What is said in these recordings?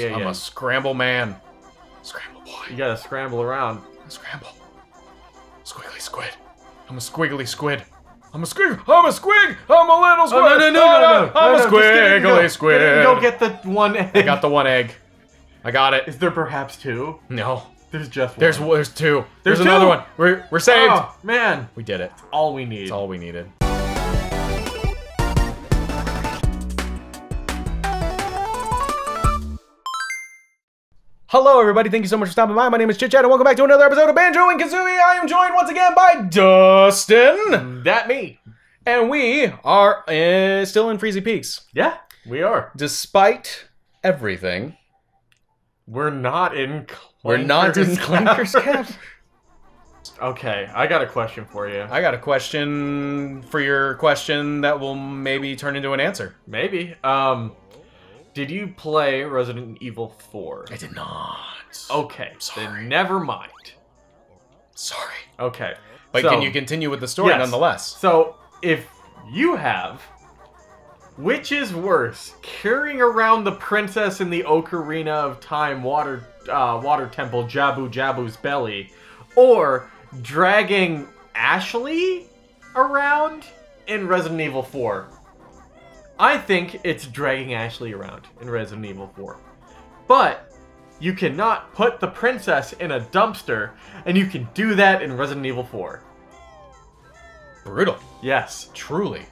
Yeah, I'm yeah. a scramble man. Scramble boy. You gotta scramble around. Scramble. Squiggly squid. I'm a squiggly squid. I'm a squig. I'm a squig. I'm a little Oh, squid. no, no, no, no, no. Ah, I'm no, a no, just get in, go. squiggly squid. Go get the one egg. I got the one egg. I got it. Is there perhaps two? No. There's just one. There's there's two. There's, There's another one. We're we're saved. Oh, man. We did it. All we need. That's all we needed. Hello, everybody. Thank you so much for stopping by. My name is Chit Chad, and welcome back to another episode of Banjo and Kazooie. I am joined once again by Dustin, That me. and we are uh, still in Freezy Peaks, Yeah, we are. despite everything. We're not in. We're not in Clanker's Clanker's Cave. Okay, I got a question for you. I got a question for your question that will maybe turn into an answer. Maybe. Um, did you play Resident Evil 4? I did not. Okay, Sorry. then never mind. Sorry. Okay. But so, can you continue with the story Yes. nonetheless? So, if you have, which is worse, carrying around the princess in the Ocarina of Time water uh, water temple Jabu Jabu's belly, or dragging Ashley around in Resident Evil 4? I think it's dragging Ashley around in Resident Evil 4. But you cannot put the princess in a dumpster, and you can do that in Resident Evil 4. Brutal. Yes. Truly.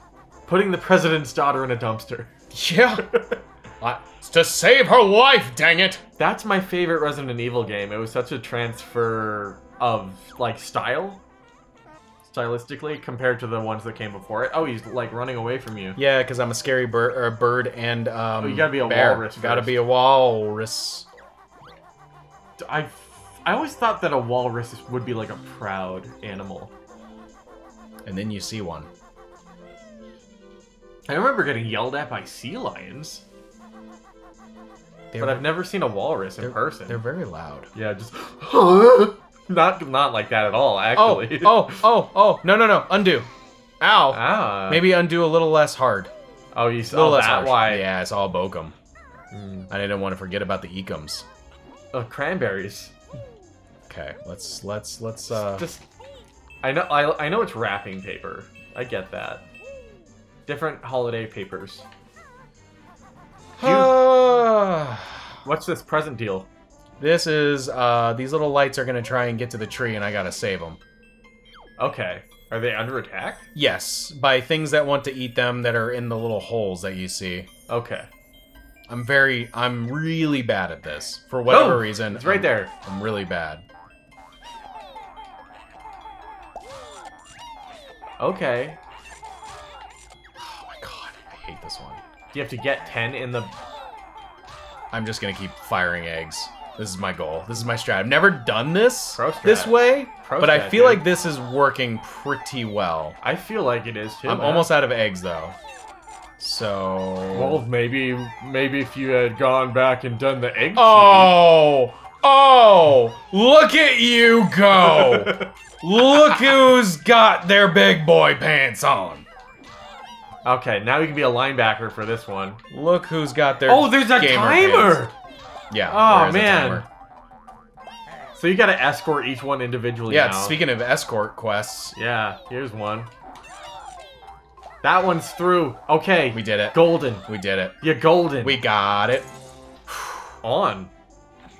Putting the president's daughter in a dumpster. Yeah. I, it's to save her life, dang it! That's my favorite Resident Evil game. It was such a transfer of like style, stylistically, compared to the ones that came before it. Oh, he's like running away from you. Yeah, because I'm a scary bird, or a bird, and um. Oh, you gotta be a bear. walrus Gotta first. be a walrus. I, I always thought that a walrus would be like a proud animal. And then you see one. I remember getting yelled at by sea lions, They're, but I've never seen a walrus in person. They're very loud. Yeah, just not not like that at all. Oh, Actually. oh, oh, oh! oh. No, no, no! Undo. Ow. Ah. Maybe undo a little less hard. Oh, you A saw little that? less harsh. Why? Yeah, it's all bokum. Mm. I didn't want to forget about the ecums. Oh, cranberries. Okay, let's let's let's uh. Just, I know, I, I know it's wrapping paper. I get that. Different holiday papers. You... What's this present deal? This is uh. These little lights are gonna try and get to the tree, and I gotta save them. Okay, are they under attack? Yes, by things that want to eat them that are in the little holes that you see. Okay, I'm very, I'm really bad at this for whatever Oh, reason. it's right I'm- there. I'm really bad. Okay. Oh my god, I hate this one. Do you have to get ten in the? I'm just gonna keep firing eggs. This is my goal. This is my strat. I've never done this this way, Pro but I feel dude. like this is working pretty well. I feel like it is too. I'm man. almost out of eggs though. So. Well, maybe maybe if you had gone back and done the egg. Oh! Oh! Look at you go! Look who's got their big boy pants on. Okay, now you can be a linebacker for this one. Look who's got their Oh, there's a gamer timer. pants. Yeah. Oh, there is a man. So you got to escort each one individually. Yeah. now. Speaking of escort quests, Yeah, here's one. That one's through. Okay. we did it. Golden. We did it. You're golden. We got it. on.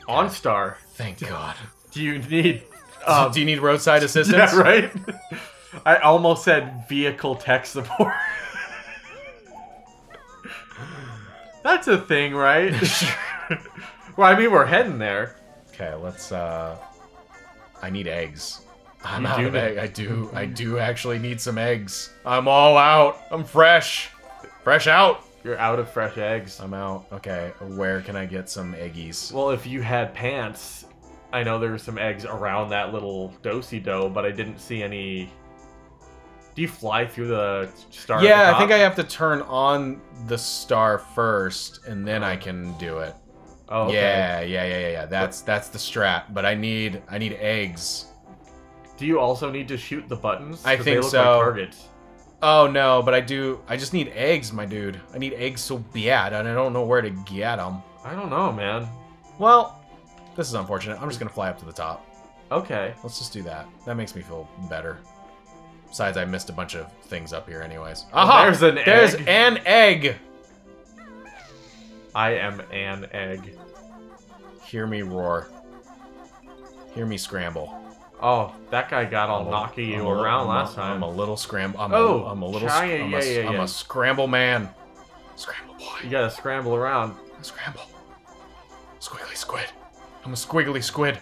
OnStar. Thank God. Do you need um, Do you need roadside assistance? Yeah, right? I almost said vehicle tech support. That's a thing, right? Well, I mean, we're heading there. Okay, let's uh I need eggs. I'm You out of need- egg. I do I do actually need some eggs. I'm all out. I'm fresh. Fresh out. You're out of fresh eggs. I'm out. Okay, where can I get some eggies? Well, if you had pants, I know there were some eggs around that little dosey dough, but I didn't see any. Do you fly through the star? at the yeah, I think I have to turn on the star first and then I can do it. Oh, okay. Yeah, yeah, yeah, yeah, yeah. That's that's the strat, but I need I need eggs. Do you also need to shoot the buttons? I think they look so. Like targets. Oh no, but I do I just need eggs, my dude. I need eggs so bad and I don't know where to get them. I don't know, man. Well, this is unfortunate. I'm just gonna fly up to the top. Okay. Let's just do that. That makes me feel better. Besides, I missed a bunch of things up here anyways. Well, Aha! there's an egg. There's an egg! I am an egg. Hear me roar. Hear me scramble. Oh, that guy got all I'm knocking you I'm around I'm a- last time. I'm a little scramble. I'm, Oh, a, I'm a little. shy, sc- I'm, yeah, a, yeah, I'm yeah. a scramble man. Scramble boy. You gotta scramble around. Scramble. Squiggly squid. I'm a squiggly squid.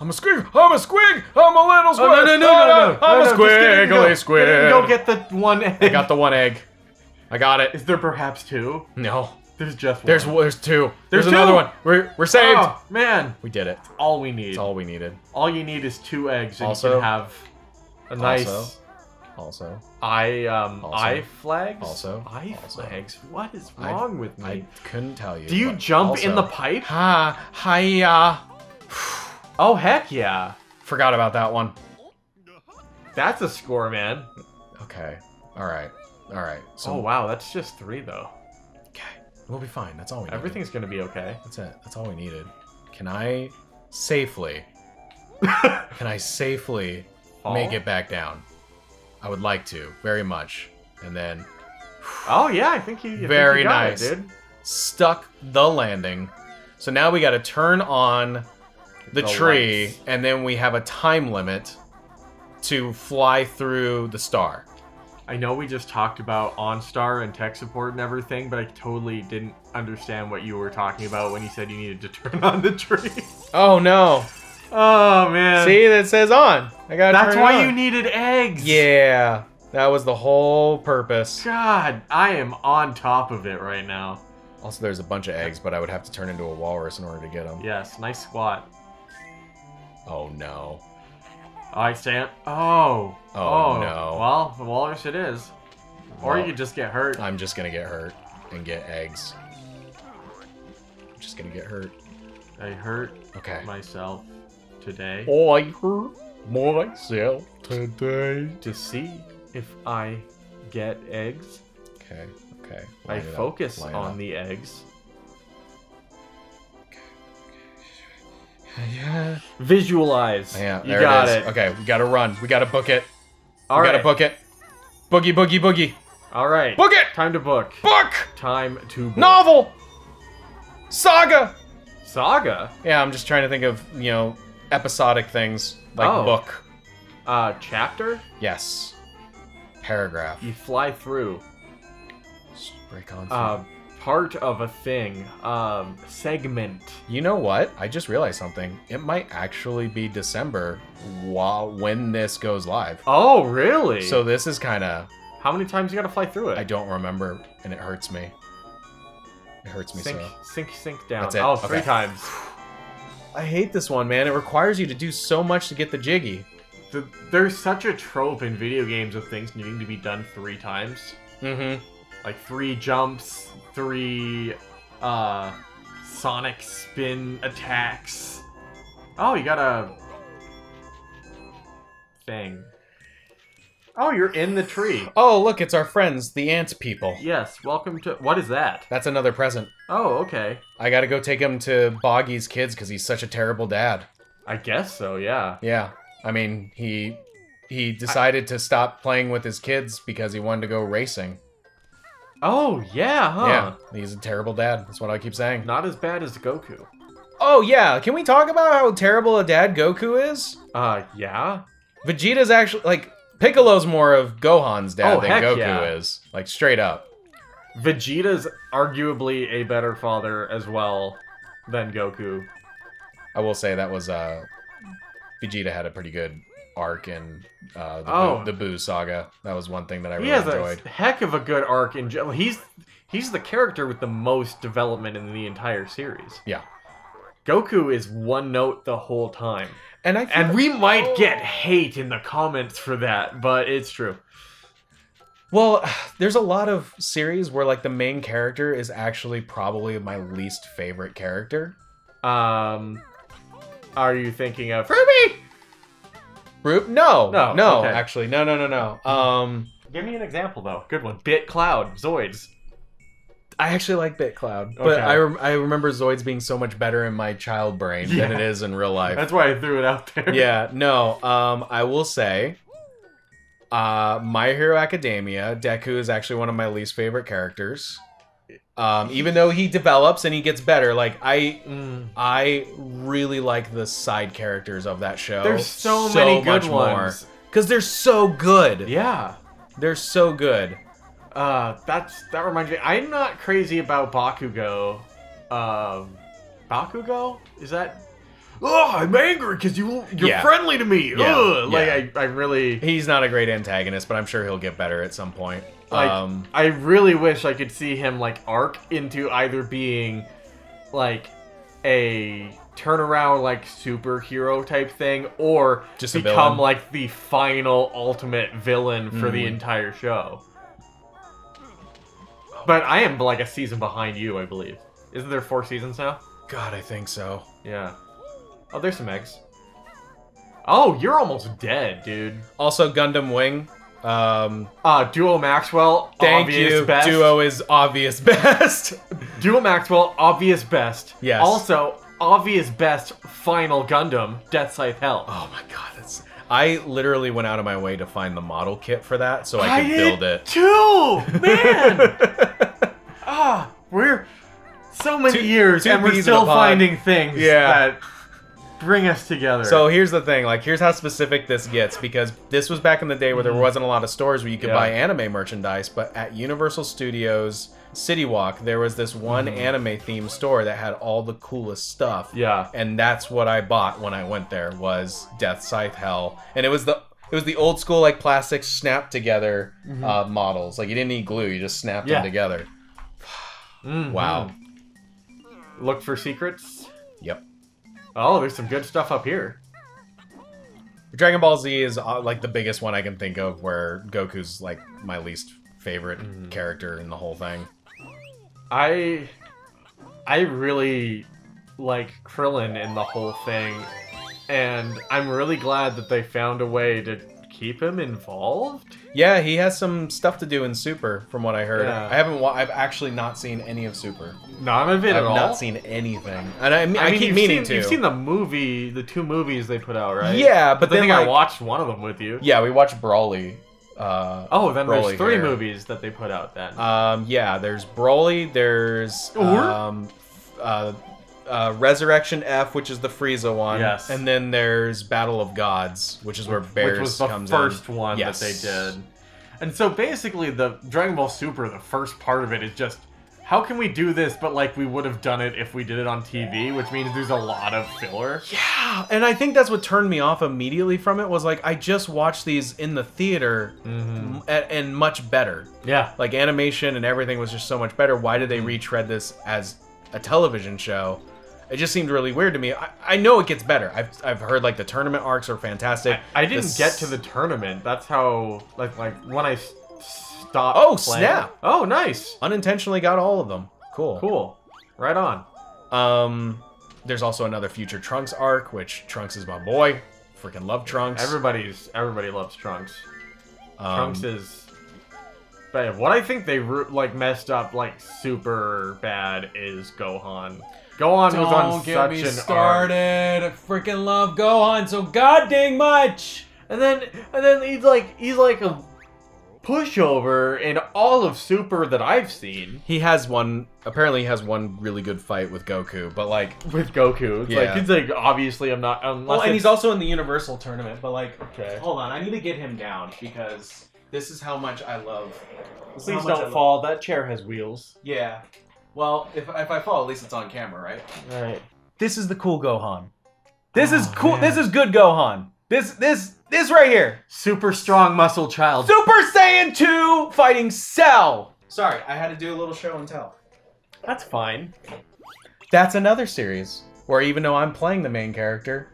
I'm a squig. I'm a squig. I'm a little squid. Oh, no, no, no, Oh, no, no. I'm no, a no, just get in and squiggly go. squid. Get in and Go get the one egg. I got the one egg. I got it. Is there perhaps two? No. There's just There's one. there's two. There's, There's another two. one. We're we're saved. Oh, man. We did it. All we need. That's all we needed. All you need is two eggs, and you can have a nice Also- Also, eye um Also- eye flags. also- eye also- flags. What is I- wrong with me? I couldn't tell you. Do you jump in the pipe? Ha hiya. Oh heck yeah! Forgot about that one. That's a score, man. Okay. All right. All right. So oh wow, that's just three though. We'll be fine. That's all we. Needed. Everything's gonna be okay. That's it. That's all we needed. Can I safely? Can I safely make it back down? I would like to very much. And then Oh yeah, I think you. Think Very you got it, nice. dude. stuck the landing. So now we got to turn on the, The tree, lights. and then we have a time limit to fly through the star. I know we just talked about OnStar and tech support and everything, but I totally didn't understand what you were talking about when you said you needed to turn on the tree. Oh no! oh man. See, that says on. I got. That's why you needed eggs. Yeah, that was the whole purpose. God, I am on top of it right now. Also, there's a bunch of eggs, but I would have to turn into a walrus in order to get them. Yes, nice squat. Oh no! I stand. Oh, oh. Oh, no. Well, the walrus it is. Or Well, you could just get hurt. I'm just gonna get hurt and get eggs. I'm just gonna get hurt. I hurt Okay. myself today I hurt myself today. to see if I get eggs. Okay, okay. I line up, focus on the eggs. Yeah. Visualize. Yeah, you there got it it. is. Okay, we gotta run. We gotta book it. All we right. gotta book it. Boogie, boogie, boogie. All right. Book it! Time to book. Book! Time to book. Novel! Saga! Saga. Yeah, I'm just trying to think of, you know, episodic things like Oh. book. Uh, chapter. Yes. Paragraph. You fly through. Just break on through. Uh, part of a thing. Um, segment. You know what? I just realized something. It might actually be December while when this goes live. Oh, really? So this is kind of how many times you gotta fly through it? I don't remember, and it hurts me. It hurts me sink, so. sink, sink down. That's it? Oh, three Okay. times. I hate this one, man. It requires you to do so much to get the jiggy. The, there's such a trope in video games of things needing to be done three times. Mm-hmm. Like three jumps, three uh sonic spin attacks. Oh, you got a thing. Oh, you're in the tree. Oh, look, it's our friends, the ant people. Yes, welcome to What is that? That's another present. Oh, okay. I gotta go take him to Boggy's kids because he's such a terrible dad. I guess so, yeah. Yeah, I mean, he he decided to stop playing with his kids because he wanted to go racing. Oh, yeah, huh? Yeah, he's a terrible dad. That's what I keep saying. Not as bad as Goku. Oh yeah, can we talk about how terrible a dad Goku is? Uh, yeah? Vegeta's actually like Piccolo's more of Gohan's dad Oh, than Goku yeah. is. Like straight up. Vegeta's arguably a better father as well than Goku. I will say that was uh Vegeta had a pretty good arc in uh the, Oh. Buu, the Buu saga. That was one thing that I He really has enjoyed. a heck of a good arc in general. He's he's the character with the most development in the entire series. Yeah. Goku is one note the whole time. And I And we might get hate in the comments for that, but it's true. Well, there's a lot of series where like the main character is actually probably my least favorite character. Um are you thinking of Ruby. Ru- no, No, no, okay. actually, no, no, no, no. Um, Give me an example though. Good one. Bit Cloud, Zoids. I actually like Bit Cloud, but Okay. I, rem- I remember Zoids being so much better in my child brain than it is in real life. That's why I threw it out there. yeah, no. Um, I will say, uh, My Hero Academia, Deku is actually one of my least favorite characters. Um, even though he develops and he gets better, like I, Mm. I really like the side characters of that show. There's so, many good ones. because they're so good. Yeah. They're so good. Uh, that's that reminds me. I'm not crazy about Bakugo. Um, Bakugo is that? Oh, I'm angry because you you're Yeah. friendly to me. Yeah, Ugh. Like yeah. I, I really, He's not a great antagonist, but I'm sure he'll get better at some point. Like- um, I really wish I could see him like arc into either being like a turnaround like superhero type thing or Just become like the final ultimate villain for the Mm. entire show. But I am like a season behind you, I believe. Isn't there four seasons now? God, I think so. Yeah. Oh, there's some eggs. Oh, you're almost dead, dude. Also, Gundam Wing. Um, Uh, Duo Maxwell, thank obvious you. best. Duo is obvious best. Duo Maxwell, obvious best. Yes. Also, obvious best final Gundam, Death Scythe Hell. oh my god, that's. I literally went out of my way to find the model kit for that so I could did build it. Too! Man! ah, we're so many Two- years two and we're peas in a still finding things Yeah. that bring us together. So here's the thing, like here's how specific this gets because this was back in the day where there wasn't a lot of stores where you could Mm-hmm. Yeah. buy anime merchandise, but at Universal Studios City Walk there was this one anime themed store that had all the coolest stuff. Mm-hmm. yeah. And that's what I bought when I went there was Death Scythe Hell. And it was the it was the old school like plastic snap together uh, models. Like you didn't need glue, you just snapped Mm-hmm. Yeah. them together. Mhm. Wow. Look for secrets. Oh, there's some good stuff up here. Dragon Ball Z is uh, like the biggest one I can think of where Goku's like my least favorite Mm-hmm. character in the whole thing. I I really like Krillin in the whole thing, and I'm really glad that they found a way to keep him involved. Yeah, he has some stuff to do in Super, from what I heard. Yeah. I haven't. Wa- I've actually not seen any of Super. None of it I've at all. not seen anything, and I, I, I mean, keep you've meaning seen, to. You've seen the movie, the two movies they put out, right? Yeah, but then I think like, I watched one of them with you. yeah, we watched Broly. Uh, Oh, then Broly there's three here. movies that they put out then. Um, yeah, there's Broly, there's Or- um, uh, uh, Resurrection F, which is the Frieza one. Yes. And then there's Battle of Gods, which is where Beerus which was the comes first in. one Yes. that they did. And so basically, the Dragon Ball Super, the first part of it is just how can we do this, but like we would have done it if we did it on TV, which means there's a lot of filler. Yeah, and I think that's what turned me off immediately from it was like I just watched these in the theater m- a- and much better. Yeah. Like animation and everything was just so much better. Why did they retread this as a television show? It just seemed really weird to me. I, I know it gets better. I've, I've heard like the tournament arcs are fantastic. I didn't The get to the tournament. That's how like like when I stopped. Oh, playing- snap. Oh, nice. unintentionally got all of them. Cool. Cool. Right on. Um, there's also another future Trunks arc, which Trunks is my boy. Freaking love Trunks. Everybody's everybody loves Trunks. Um, Trunks is. But what I think they like messed up like super bad is Gohan. Gohan was on such an arc. I freaking love Gohan so god dang much. and then and then he's like he's like a pushover in all of Super that I've seen He has one. Apparently, he has one really good fight with Goku, but like, with Goku. It's Yeah. like he's like obviously I'm not unless well, and he's also in the Universal tournament. But like, Okay. hold on, I need to get him down because this is how much I love. this is how Please don't love- fall. That chair has wheels. Yeah. Well, if if I fall, at least it's on camera, right? All right. This is the cool Gohan. This oh, is Oh, cool. man. This is good Gohan. This this this right here. Super strong muscle child. Super Saiyan 2 fighting Cell. Sorry, I had to do a little show and tell. That's fine. That's another series where even though I'm playing the main character,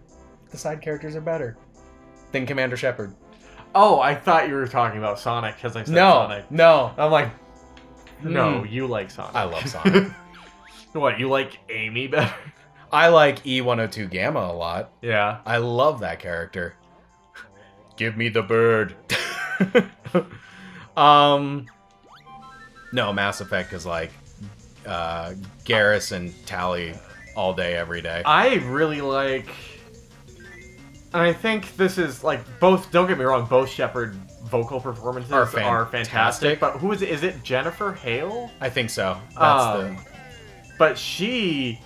the side characters are better than Commander Shepard. Oh, I thought you were talking about Sonic because I said No, Sonic. no. I'm like, no, Hmm. you like Sonic. I love Sonic. what, you like Amy better? I like E102 Gamma a lot. yeah. I love that character. Give me the bird. um no, Mass Effect is like uh, Garrus and Tali all day, every day. I really like. And I think this is like both. Don't get me wrong. Both Shepard vocal performances Are are, fantastic. fantastic. But who is it? Is it Jennifer Hale? I think so. That's Um, But she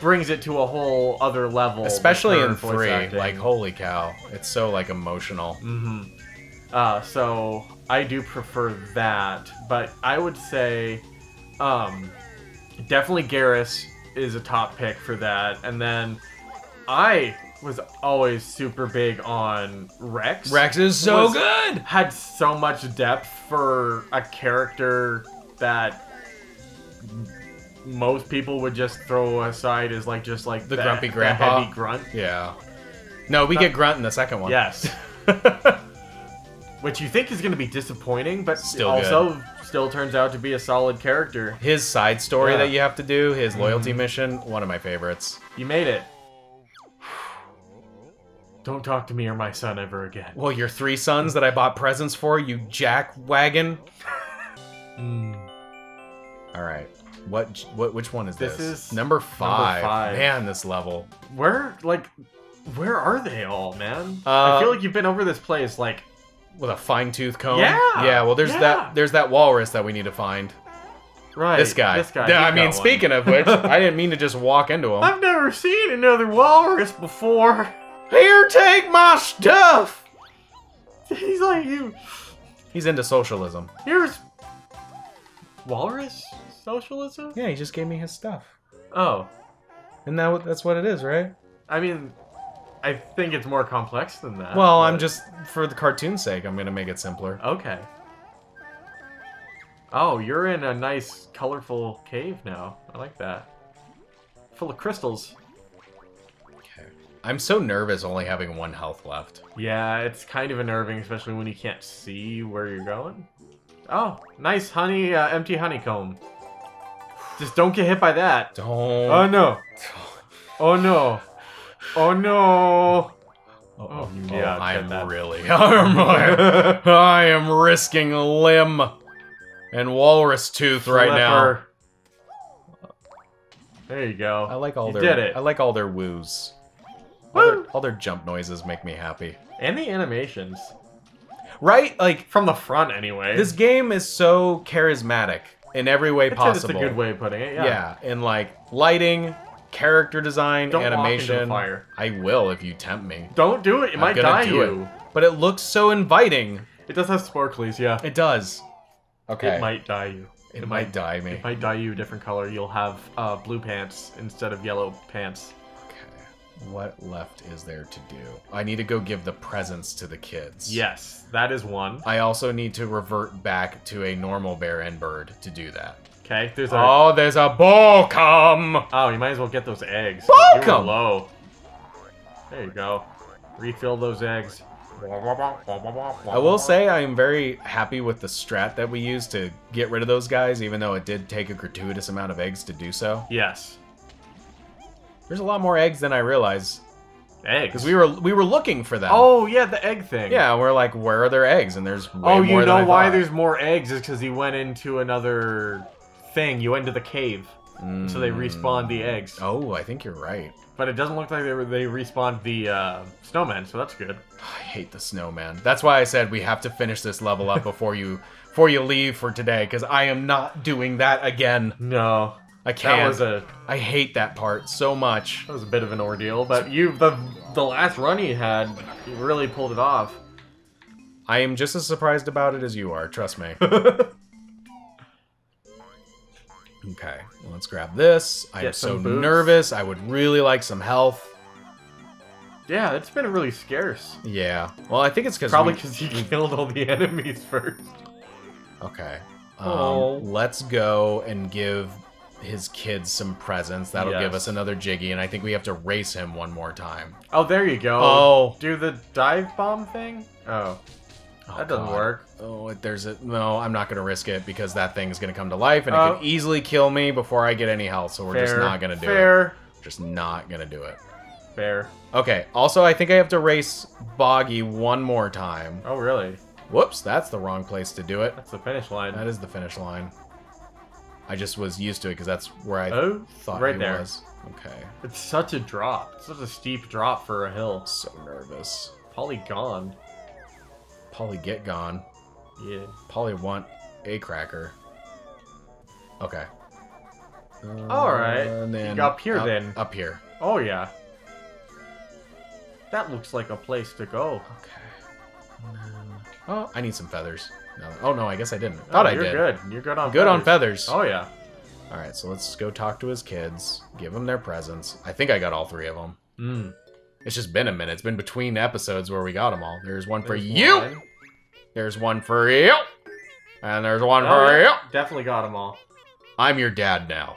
brings it to a whole other level. especially in three. acting. Like, holy cow, it's so like emotional. hmm Uh, so I do prefer that, but I would say, um, definitely Garrus is a top pick for that, and then I was always super big on Wrex. Wrex is so Was- good. had so much depth for a character that most people would just throw aside as like just like The the grumpy the grandpa? heavy grunt. Yeah. No, we get Grunt in the second one. Yes. Which you think is going to be disappointing, but Still also still turns out to be a solid character. His side story Yeah. that you have to do, his loyalty Mhm. mission, one of my favorites. You made it. Don't talk to me or my son ever again. Well, your three sons that I bought presents for, you jack wagon. All right. What what which one is this? This is number 5. five. Man, this level. Where, like, where are they all, man? Uh, I feel like you've been over this place, like, With a fine-tooth comb. Yeah, Yeah, well there's yeah. that there's that walrus that we need to find. right. This guy. This guy. Yeah, I mean, speaking of which, I didn't mean to just walk into him. I've never seen another walrus before. Here, take my stuff. He's like, you. He's into socialism. Here's. Walrus? Socialism? Yeah, he just gave me his stuff. Oh. And that that's what it is, right? I mean, I think it's more complex than that. Well, I'm just for the cartoon's sake, I'm gonna make it simpler. Okay. Oh, you're in a nice, colorful cave now. I like that. Full of crystals. I'm so nervous only having one health left. Yeah, it's kind of unnerving, especially when you can't see where you're going. Oh, nice honey, uh, empty honeycomb. Just don't get hit by that. Don't. Oh no. Oh no. Oh no. Oh, yeah, I am that. really. I am risking limb and walrus tooth right now. There you go. I like all You their. did it. I like all their woos. All their, all their jump noises make me happy. And the animations. Right? Like From the front, anyway. this game is so charismatic in every way It's a- possible. It's a good way of putting it, Yeah. yeah. in like lighting, character design, Don't walk into animation. fire. I will if you tempt me. Don't do it. It I'm might gonna die do you. it. But it looks so inviting. It. does have sparklies, yeah. It does. Okay. It might die you. It might die me. It might dye you a different color. You'll have uh, blue pants instead of yellow pants. What left is there to do? I need to go give the presents to the kids. Yes, that is one. I also need to revert back to a normal bear and bird to do that. Okay, there's a. Oh. There's a Bolcom! Oh, you might as well get those eggs. You were low. There you go. Refill those eggs. I will say I am very happy with the strat that we used to get rid of those guys, even though it did take a gratuitous amount of eggs to do so. Yes. There's a lot more eggs than I realized Eggs. because we were we were looking for them. Oh yeah, the egg thing. yeah, we're like, where are their eggs? And there's way Oh, you know why there's more eggs is because you went into another thing. You went into the cave, so they respawned the eggs. Oh, I think you're right. But it doesn't look like they were, they respawned the uh, snowmen, so that's good. I hate the snowman. That's why I said we have to finish this level up before you before you leave for today, because I am not doing that again. No, I can't. that was a I hate that part so much. that was a bit of an ordeal. But you the the last run you had, you really pulled it off. I am just as surprised about it as you are. Trust me. Okay, well, let's grab this. I am so boots. nervous. I would really like some health. yeah, it's been really scarce. Yeah. Well, I think it's because Probably because you killed all the enemies first. Okay. Um, Oh. Let's go and give his kids some presents. That'll give us another Jiggy, and I think we have to race him one more time. Oh, there you go. Oh. do the dive bomb thing. Oh, Oh, that doesn't God. work. Oh, there's a no. I'm not gonna risk it because that thing is gonna come to life and it Oh. could easily kill me before I get any health. So we're just not gonna do it. Fair. Just not gonna do it. Fair. Okay. Also, I think I have to race Boggy one more time. Oh, really? Whoops, that's the wrong place to do it. That's the finish line. That is the finish line. I just was used to it because that's where I Oh, thought right he there. was. Okay. It's such a drop. It's such a steep drop for a hill. So nervous. Polly gone. Polly get gone. Yeah. Polly want a cracker. Okay. All right. And then Up here, then. Up here. Oh yeah. That looks like a place to go. Okay. Oh, I need some feathers. No, oh no, I guess I didn't. Thought oh, I you're did. good. You're good on Good on feathers. Oh yeah. All right, so let's go talk to his kids, give them their presents. I think I got all three of them. Mm. It's just been a minute. It's been between episodes where we got them all. There's one for There's you. one. There's one for you. And there's one Oh, for yeah. you. Definitely got them all. I'm your dad now.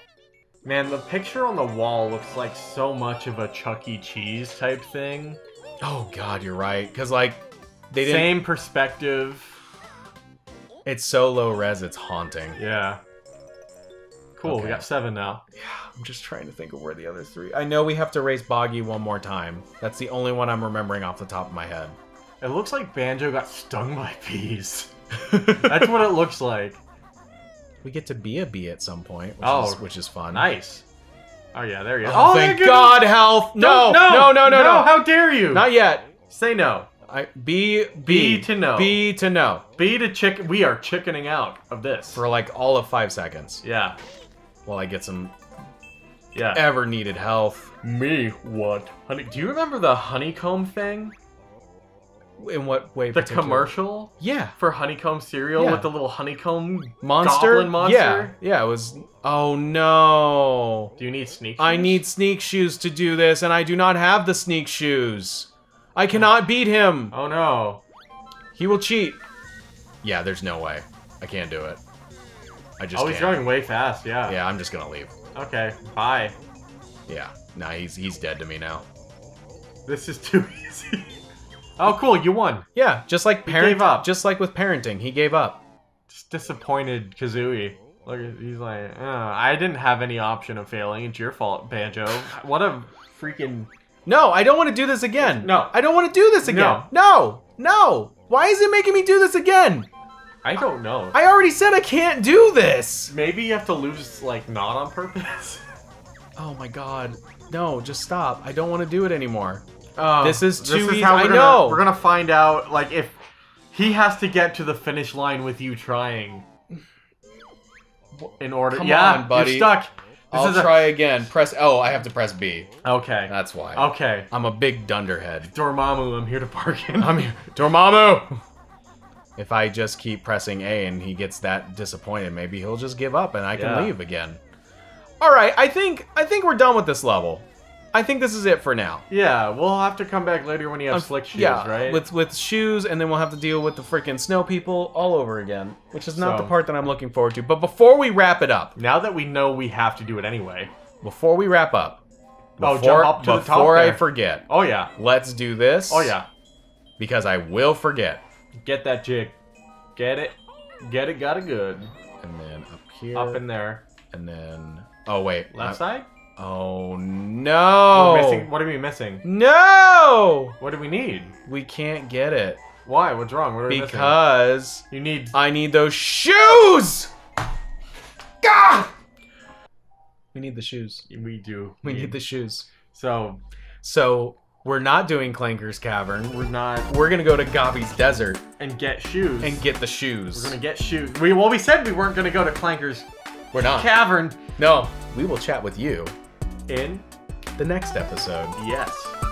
Man, the picture on the wall looks like so much of a Chuck E. Cheese type thing. Oh God, you're right. Cause like they didn't. Same perspective. It's so low res. It's haunting. Yeah. Cool. We got seven now. Yeah, I'm just trying to think of where the other three. I know we have to race Boggy one more time. That's the only one I'm remembering off the top of my head. It looks like Banjo got stung by bees. That's what it looks like. we get to be a bee at some point, which, Oh, is, which is fun. Nice. Oh yeah, there you go. Oh, oh they're thank God, health. No, Don't- no, no, no, no, How dare you? Not yet. Say no. I B B B to no. B to no B to chicken. We are chickening out of this. for like all of five seconds yeah. while I get some Yeah. ever needed health. Me what? Honey, do you remember the honeycomb thing? In what way? The particular? commercial Yeah. for honeycomb cereal Yeah. with the little honeycomb Monster. goblin monster. Yeah. Yeah. It was. Oh no. Do you need sneak? I shoes? need sneak shoes to do this, and I do not have the sneak shoes. I cannot beat him. Oh no. He will cheat. Yeah, there's no way. I can't do it. I just oh, he's can't. going way fast. Yeah. Yeah, I'm just gonna leave. Okay. Bye. Yeah. Nah, he's he's dead to me now. This is too easy. oh, cool. You won. Yeah, just like He parent, gave up. just like with parenting, he gave up. Just disappointed Kazooie. Look, at- he's like, uh, I didn't have any option of failing. It's your fault, Banjo. What a freaking. No, I don't want to do this again. No. I don't want to do this again. No. no, Why is it making me do this again? I don't know. I already said I can't do this. Maybe you have to lose, like, not on purpose. Oh my god. No, just stop. I don't want to do it anymore. Oh, This is too This easy- how I we're gonna, know. We're gonna find out, like, if he has to get to the finish line with you trying. In order, Come yeah, on, buddy. you're stuck. This I'll a- try again. Press. Oh, I have to press B. Okay. That's why. Okay. I'm a big dunderhead. Dormammu, I'm here to bargain. I'm here. Dormammu! If I just keep pressing A and he gets that disappointed, maybe he'll just give up and I can Yeah. leave again. All right, I think I think we're done with this level. I think this is it for now. Yeah, we'll have to come back later when you have Um, slick shoes, yeah, right? with with shoes, and then we'll have to deal with the freaking snow people all over again, which is not So- the part that I'm looking forward to. But before we wrap it up, Now that we know we have to do it anyway. before we wrap up, Oh, before, jump up to the top before I there. forget, Oh yeah. let's do this. Oh yeah. because I will forget. Get that jig. Get it. Get it. Got it good. And then up here, Up in there. and then oh wait, Left I- side. Oh no! We're missing. What are we missing? No! What do we need? We can't get it Why? What's wrong? What are we missing? because You need. I need those shoes. Gah! We need the shoes. We do. We need the shoes. So So we're not doing Clanker's Cavern. we're not. We're gonna go to Gobi's Desert And get shoes. and get the shoes. We're gonna get shoes. We well, we said we weren't gonna go to Clanker's We're not. Cavern. no, we will chat with you In the next episode. yes.